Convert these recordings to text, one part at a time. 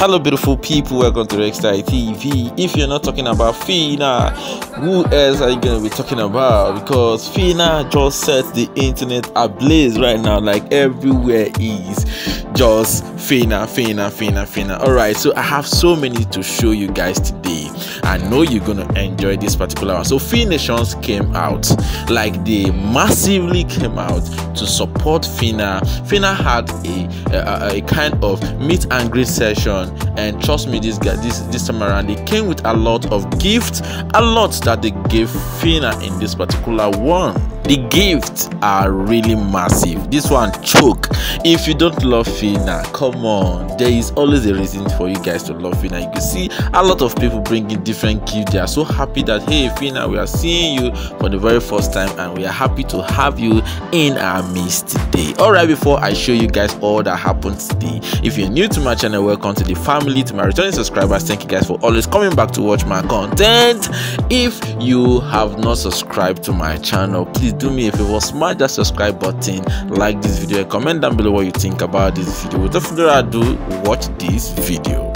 Hello, beautiful people. Welcome to Rexstar TV. If you're not talking about Phyna, who else are you gonna be talking about? Because Phyna just set the internet ablaze right now, like everywhere is just Phyna, Phyna, Phyna, Phyna. All right, so I have so many to show you guys today. I know you're gonna enjoy this particular one. So, Phynations came out, like they massively came out to support Phyna. Phyna had a, a, a kind of meet and greet session and trust me this guy this this time around they came with a lot of gifts a lot that they gave Phyna in this particular one the gifts are really massive. This one choke. If you don't love Phyna come on. There is always a reason for you guys to love Phyna. You can see a lot of people bringing different gifts. They are so happy that hey Phyna we are seeing you for the very first time and we are happy to have you in our midst today. All right before i show you guys all that happened today if you're new to my channel welcome to the family to my returning subscribers. Thank you guys for always coming back to watch my content. If you have not subscribed to my channel please do me a favor smash that subscribe button like this video and comment down below what you think about this video without further ado watch this video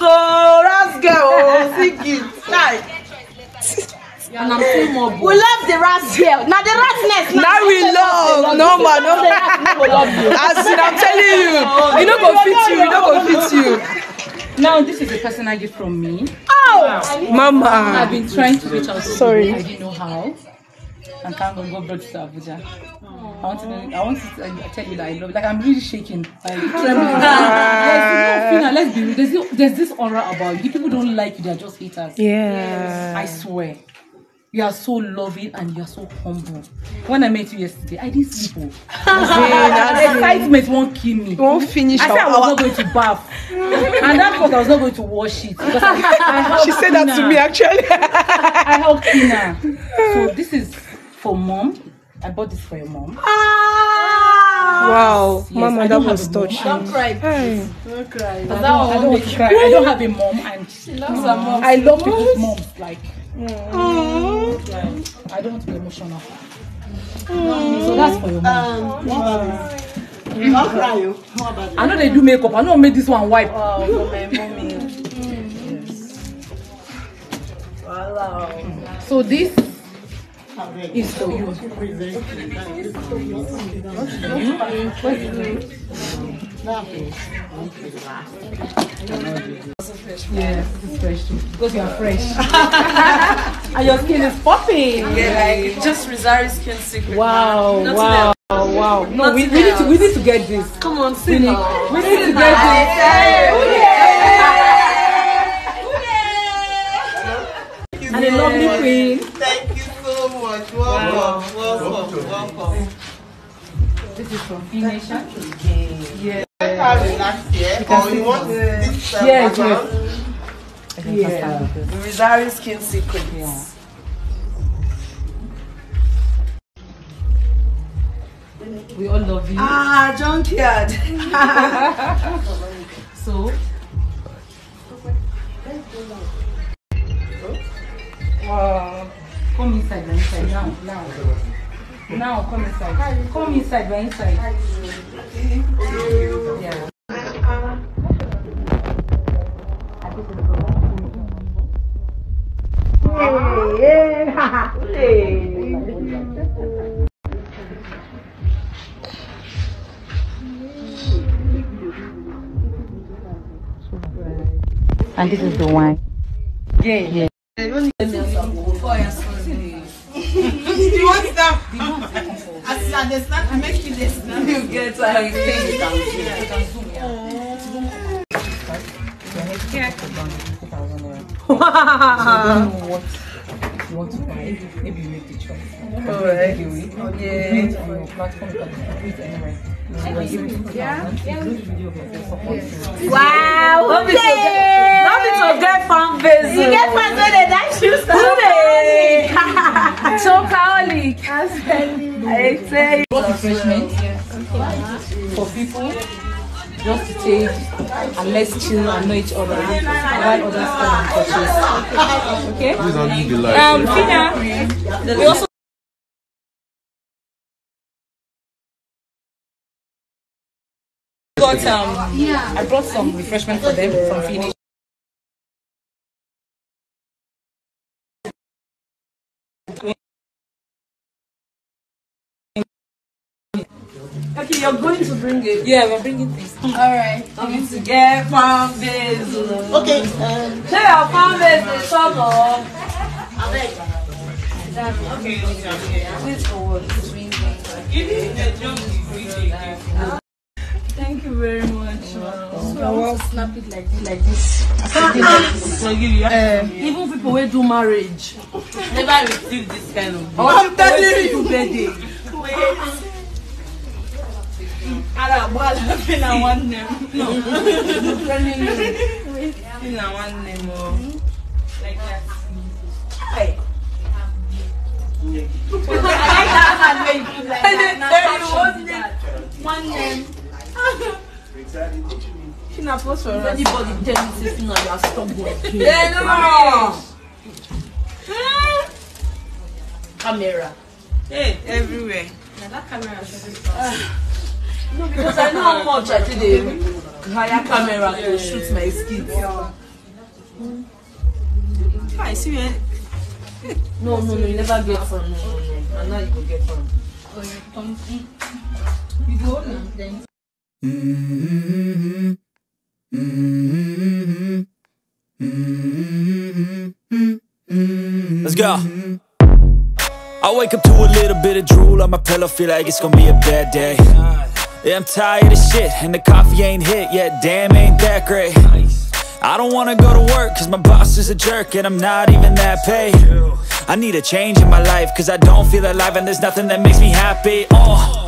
So let's go. Oh, sing it. And I'm still more We love the ras girl. Now the rasness. Now we love. No man, no man. As in, I'm telling you, we don't go fit you. We don't go fit you. Now this is a personal gift from me. Oh. Mama, I've been trying to reach out Sorry. I didn't know how. And God God brought you to Abuja. I want to know, I want to uh, tell you that I love you. Like I'm really shaking. Like trembling. There's no, Phyna, let's be real. There's, no- there's this aura about you. The people don't like you, they're just haters. Yeah. I swear. You are so loving and you are so humble. When I met you yesterday, I didn't sleep. oh. Excitement won't kill me. won't finish I said I was not going to bath. and that because I was not going to wash it. I, I She said that to me actually. I helped Tina. So this is for mom. I bought this for your mom. Ah! Wow, Yes, Mama, I that don't was a mom. touching. Cry. Hey. Don't cry. I don't, I don't want to cry. I don't have a mom and She loves her mom. I love people's moms. Like, I don't want to be emotional. So that's for your mom. Don't cry. you. How about you? I know they do makeup. I know I made this one wipe. Oh, for my mommy. Wow. So this is for you. Yes, is fresh. Because you are fresh. and your skin is popping. Yeah, like just Rizari skin secret. Wow, Nothing wow, wow. No, we, we need to we need to get this. Come on, We sit need, we need to get this. And a lovely queen. Thank you so much. Welcome. Welcome. Welcome. This is from Phynation. Have last year, or you want this Yes, background? Yeah. Rizari skin secret. We all love you. Ah, junkyard. So, Now, come inside. Come inside, we're inside. Yeah. And this is the wine. Yeah. You As I dey snap, make you dey snap. You get like Wow. So you don't know what you want to buy. Maybe you make the choice. Alright. Giveaway. Yeah. Do it on your platform. You can do it anywhere. So we're giving people yeah. Yeah. do the video of yourself, support you. Wow. Don't be so Don't be so get fan base. You get fans when they dance shoes. Chocoholic. I tell you. brought refreshment for people just to take and let's chill and know each other while others come and purchase. Okay? Um, Phyna, we also got um I brought some refreshment for them from Phoenix. Okay, you're going to bring it. Yeah, we're bringing things. Alright. I'm going to get farm basil. Okay. Um, Say your farm basil, some of. Okay, Wait for what? Thank you very much. So I want to snap it like this, like this. Uh, even people who do marriage never receive this kind of. I'm telling you. Birthday. Ara, boy, I'm na one name. No. I'm na one name. oh. Like that. Hey. I like that man when you do like that. One name. She not post for us. Anybody tell me this now you are stubborn. Yeah, no. Camera. Hey, everywhere. Now that camera should No, because I know how much I did a higher camera to shoot my skits. I see where. No, no, no, you never get from. No, no, no. And now you go get from. You go now, then. Let's go. I wake up to a little bit of drool on my pillow, feel like it's gonna be a bad day. Yeah, I'm tired of shit, and the coffee ain't hit yet, damn, ain't that great. I don't wanna go to work, cause my boss is a jerk, and I'm not even that paid. I need a change in my life, cause I don't feel alive, and there's nothing that makes me happy. Oh.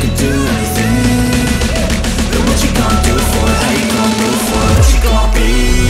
can do anything? But what you gonna do for it? How you gonna move for it? What you gonna be?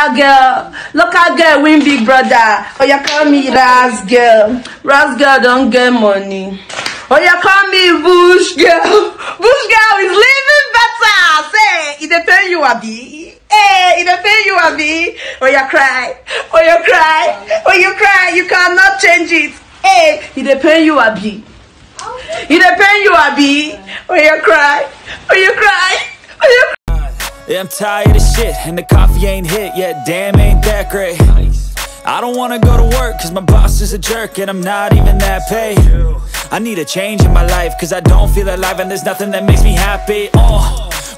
Local girl, local girl win big brother. Oh, you call me Ras girl. Ras girl don't get money. Oh, you call me Bush girl. Bush girl is living better. Say, it depend you abi. Hey, it depend you abi. Oh, you cry. Oh, you cry. Oh, you cry. You cannot change it. Hey, it depend you abi. It depend you abi. Oh, you cry. Oh, you cry. Oh, you cry. Yeah, I'm tired of shit, and the coffee ain't hit yet, damn, ain't that great. I don't wanna go to work, cause my boss is a jerk, and I'm not even that paid. I need a change in my life, cause I don't feel alive, and there's nothing that makes me happy. Oh.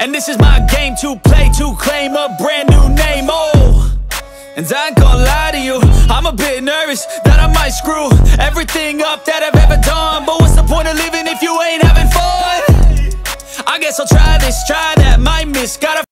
And this is my game to play, to claim a brand new name, oh. And I ain't gonna lie to you, I'm a bit nervous that I might screw everything up that I've ever done. But what's the point of living if you ain't having fun? I guess I'll try this, try that, might miss, gotta